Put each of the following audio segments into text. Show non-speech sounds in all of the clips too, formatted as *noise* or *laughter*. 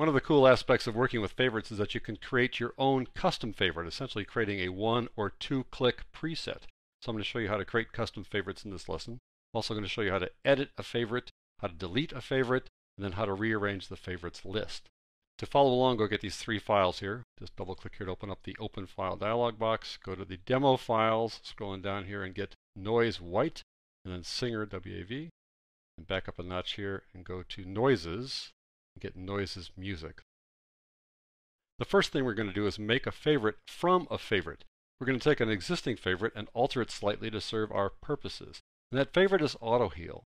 One of the cool aspects of working with favorites is that you can create your own custom favorite, essentially creating a one or two click preset. So I'm going to show you how to create custom favorites in this lesson. I'm also going to show you how to edit a favorite, how to delete a favorite, and then how to rearrange the favorites list. To follow along, go get these three files here. Just double click here to open up the open file dialog box. Go to the demo files, scrolling down here and get noise white, and then singer WAV. And back up a notch here and go to noises get noises music. The first thing we're going to do is make a favorite from a favorite. We're going to take an existing favorite and alter it slightly to serve our purposes. And that favorite is auto heal.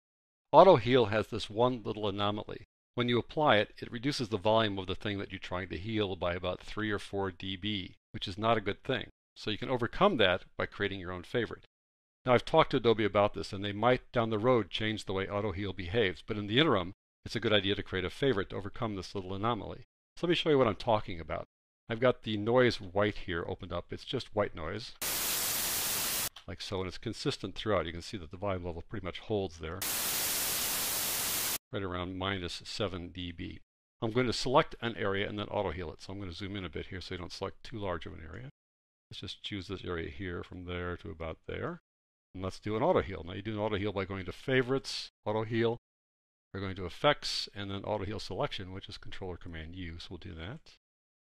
Auto heal has this one little anomaly. When you apply it, it reduces the volume of the thing that you're trying to heal by about 3 or 4 dB, which is not a good thing. So you can overcome that by creating your own favorite. Now I've talked to Adobe about this and they might down the road change the way auto heal behaves, but in the interim, it's a good idea to create a favorite to overcome this little anomaly. So let me show you what I'm talking about. I've got the noise white here opened up. It's just white noise, like so, and it's consistent throughout. You can see that the volume level pretty much holds there, right around minus 7 dB. I'm going to select an area and then auto heal it. So I'm going to zoom in a bit here so you don't select too large of an area. Let's just choose this area here from there to about there. And let's do an auto heal. Now you do an auto heal by going to favorites, auto heal, we're going to effects and then auto heal selection, which is controller command U, so we'll do that.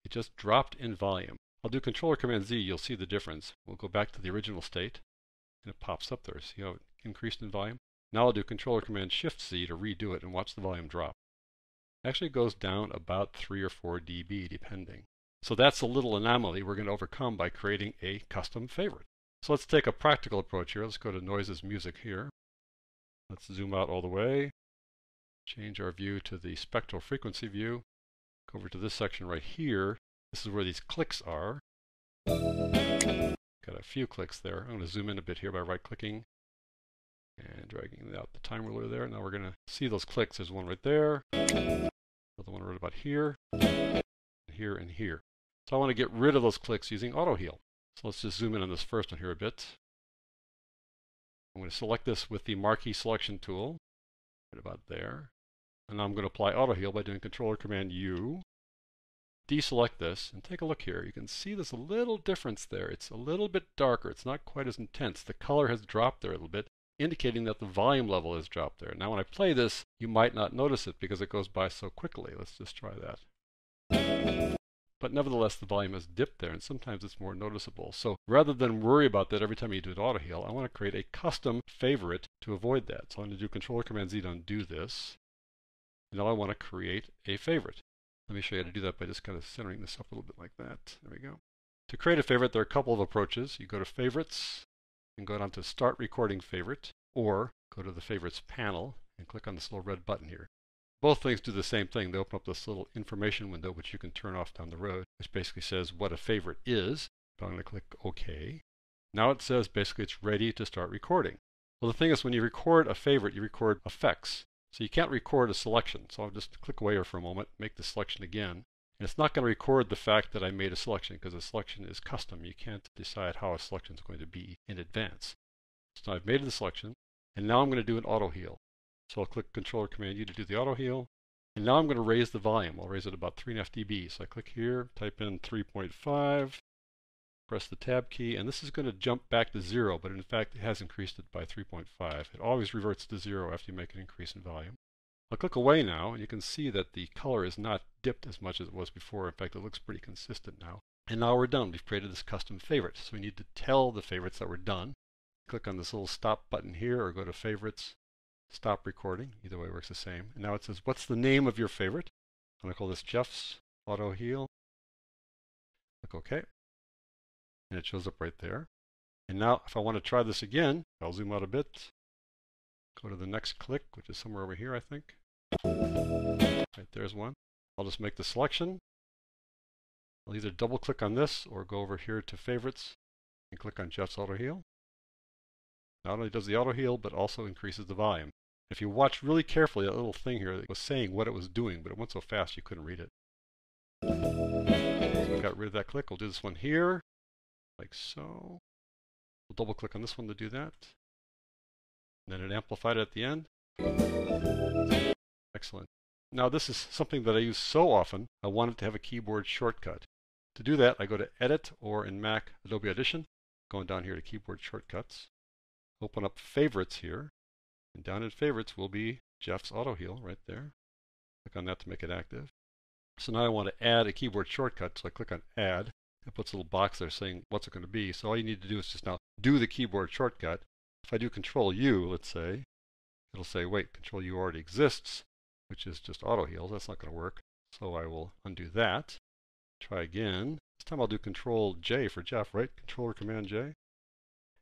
It just dropped in volume. I'll do controller command Z, you'll see the difference. We'll go back to the original state and it pops up there. See how it increased in volume? Now I'll do controller command shift Z to redo it and watch the volume drop. Actually it goes down about 3 or 4 dB depending. So that's a little anomaly we're going to overcome by creating a custom favorite. So let's take a practical approach here. Let's go to noises music here. Let's zoom out all the way. Change our view to the spectral frequency view. Go over to this section right here. This is where these clicks are. Got a few clicks there. I'm going to zoom in a bit here by right clicking and dragging out the time ruler there. Now we're going to see those clicks. There's one right there, another one right about here, here, and here. So I want to get rid of those clicks using auto heal. So let's just zoom in on this first one here a bit. I'm going to select this with the marquee selection tool, right about there. And I'm going to apply auto heal by doing controller command U. Deselect this and take a look here. You can see there's a little difference there. It's a little bit darker. It's not quite as intense. The color has dropped there a little bit, indicating that the volume level has dropped there. Now when I play this, you might not notice it because it goes by so quickly. Let's just try that. But nevertheless, the volume has dipped there, and sometimes it's more noticeable. So rather than worry about that every time you do an auto heal, I want to create a custom favorite to avoid that. So I'm going to do Controller Command Z to undo this. Now I want to create a favorite. Let me show you how to do that by just kind of centering this up a little bit like that. There we go. To create a favorite, there are a couple of approaches. You go to Favorites and go down to Start Recording Favorite, or go to the Favorites panel and click on this little red button here. Both things do the same thing. They open up this little information window, which you can turn off down the road, which basically says what a favorite is. So I'm going to click OK. Now it says basically it's ready to start recording. Well, the thing is, when you record a favorite, you record effects. So you can't record a selection. So I'll just click away here for a moment, make the selection again. And it's not going to record the fact that I made a selection because a selection is custom. You can't decide how a selection is going to be in advance. So I've made the selection, and now I'm going to do an auto heal. So I'll click Controller Command U to do the auto heal. And now I'm going to raise the volume. I'll raise it about 3.5 dB. So I click here, type in 3.5, press the tab key, and this is going to jump back to zero, but in fact it has increased it by 3.5. It always reverts to zero after you make an increase in volume. I'll click away now, and you can see that the color is not dipped as much as it was before. In fact, it looks pretty consistent now. And now we're done. We've created this custom favorite. So we need to tell the favorites that we're done. Click on this little stop button here, or go to favorites, stop recording. Either way works the same. And now it says, what's the name of your favorite? I'm going to call this Jeff's Auto Heal. Click OK and it shows up right there. And now if I want to try this again, I'll zoom out a bit, go to the next click, which is somewhere over here, I think. Right, there's one. I'll just make the selection. I'll either double click on this or go over here to favorites and click on Jeff's Auto Heal. Not only does the auto heal, but also increases the volume. If you watch really carefully, that little thing here that was saying what it was doing, but it went so fast you couldn't read it. So got rid of that click. We'll do this one here like so. We'll double click on this one to do that. And then it amplified it at the end. Excellent. Now this is something that I use so often, I want it to have a keyboard shortcut. To do that, I go to Edit or in Mac, Adobe Audition, going down here to Keyboard Shortcuts, open up Favorites here, and down in Favorites will be Jeff's Auto Heal right there. Click on that to make it active. So now I want to add a keyboard shortcut, so I click on Add. It puts a little box there saying what's it going to be. So all you need to do is just now do the keyboard shortcut. If I do Control U, let's say, it'll say, wait, Control U already exists, which is just auto heals. That's not going to work. So I will undo that. Try again. This time I'll do Control J for Jeff, right? Control or Command J.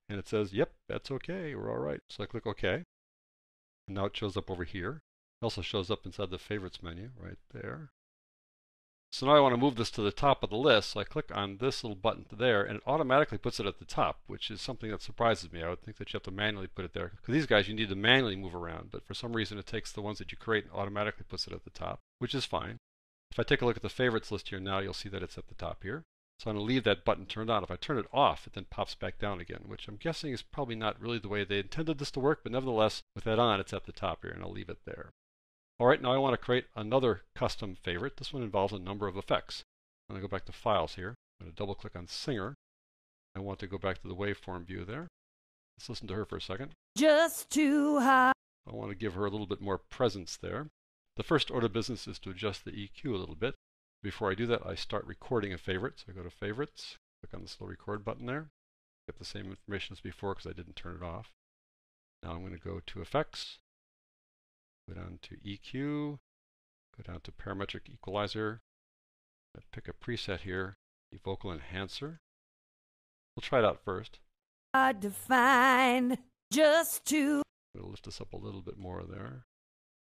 And it says, yep, that's okay. We're all right. So I click OK. And now it shows up over here. It also shows up inside the favorites menu right there. So now I want to move this to the top of the list. So I click on this little button there, and it automatically puts it at the top, which is something that surprises me. I would think that you have to manually put it there. Because these guys you need to manually move around, but for some reason it takes the ones that you create and automatically puts it at the top, which is fine. If I take a look at the favorites list here now, you'll see that it's at the top here. So I'm going to leave that button turned on. If I turn it off, it then pops back down again, which I'm guessing is probably not really the way they intended this to work, but nevertheless, with that on, it's at the top here, and I'll leave it there. All right, now I want to create another custom favorite. This one involves a number of effects. I'm going to go back to Files here. I'm going to double click on Singer. I want to go back to the waveform view there. Let's listen to her for a second. Just too high. I want to give her a little bit more presence there. The first order of business is to adjust the EQ a little bit. Before I do that, I start recording a favorite. So I go to Favorites, click on this little record button there. Get the same information as before because I didn't turn it off. Now I'm going to go to Effects, Go down to EQ, go down to Parametric Equalizer, pick a preset here, the Vocal Enhancer. We'll try it out first. Hard to find just to. We'll lift this up a little bit more there,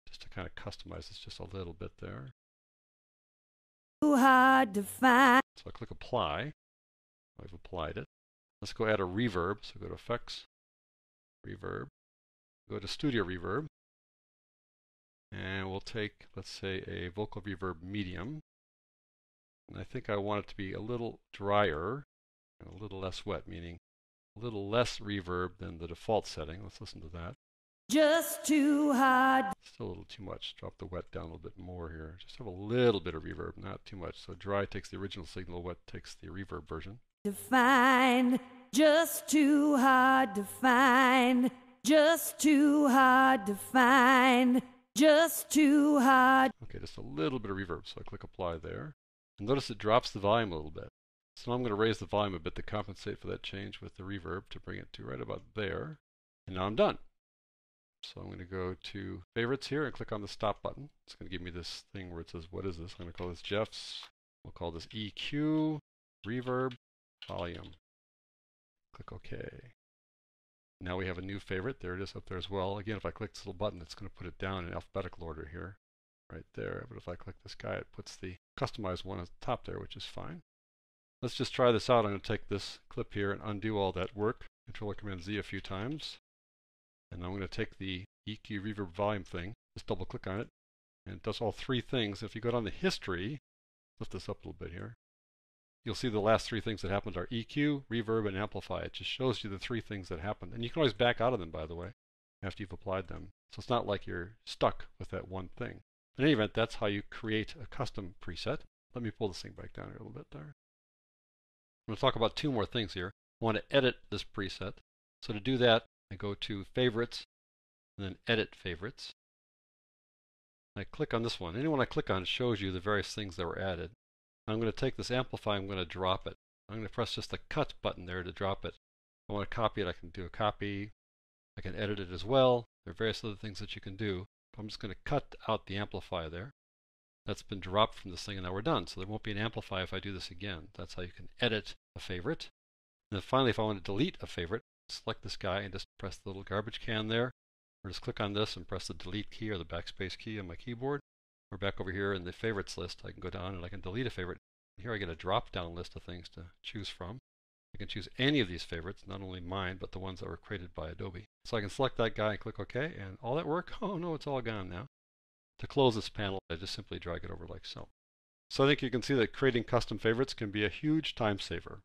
just to kind of customize this just a little bit there. Too hard to find. So I click Apply. I've applied it. Let's go add a reverb. So go to Effects, Reverb. Go to Studio Reverb. And we'll take, let's say, a vocal reverb medium. And I think I want it to be a little drier and a little less wet, meaning a little less reverb than the default setting. Let's listen to that. Just too hard. Still a little too much. Drop the wet down a little bit more here. Just have a little bit of reverb, not too much. So dry takes the original signal, wet takes the reverb version. To find, just too hard to find, just too hard to find. Just too hard. Okay, just a little bit of reverb, so I click apply there. And notice it drops the volume a little bit. So now I'm going to raise the volume a bit to compensate for that change with the reverb to bring it to right about there. And now I'm done. So I'm going to go to favorites here and click on the stop button. It's going to give me this thing where it says, what is this? I'm going to call this Jeff's. We'll call this EQ, reverb, volume. Click OK. Now we have a new favorite. There it is up there as well. Again, if I click this little button, it's going to put it down in alphabetical order here, right there. But if I click this guy, it puts the customized one at the top there, which is fine. Let's just try this out. I'm going to take this clip here and undo all that work. Control Command Z a few times. And I'm going to take the EQ reverb volume thing, just double click on it, and it does all three things. If you go down to history, lift this up a little bit here, you'll see the last three things that happened are EQ, reverb, and amplify. It just shows you the three things that happened. And you can always back out of them, by the way, after you've applied them. So it's not like you're stuck with that one thing. In any event, that's how you create a custom preset. Let me pull this thing back down here a little bit there. I'm going to talk about two more things here. I want to edit this preset. So to do that, I go to Favorites, and then Edit Favorites. I click on this one. Anyone I click on shows you the various things that were added. I'm going to take this amplify, I'm going to drop it. I'm going to press just the cut button there to drop it. I want to copy it, I can do a copy. I can edit it as well. There are various other things that you can do. I'm just going to cut out the amplify there. That's been dropped from this thing and now we're done. So there won't be an amplify if I do this again. That's how you can edit a favorite. And then finally, if I want to delete a favorite, select this guy and just press the little garbage can there. Or just click on this and press the delete key or the backspace key on my keyboard. We're back over here in the favorites list. I can go down and I can delete a favorite. Here I get a drop down list of things to choose from. I can choose any of these favorites, not only mine, but the ones that were created by Adobe. So I can select that guy and click OK, and all that work, *laughs* oh no, it's all gone now. To close this panel, I just simply drag it over like so. So I think you can see that creating custom favorites can be a huge time saver.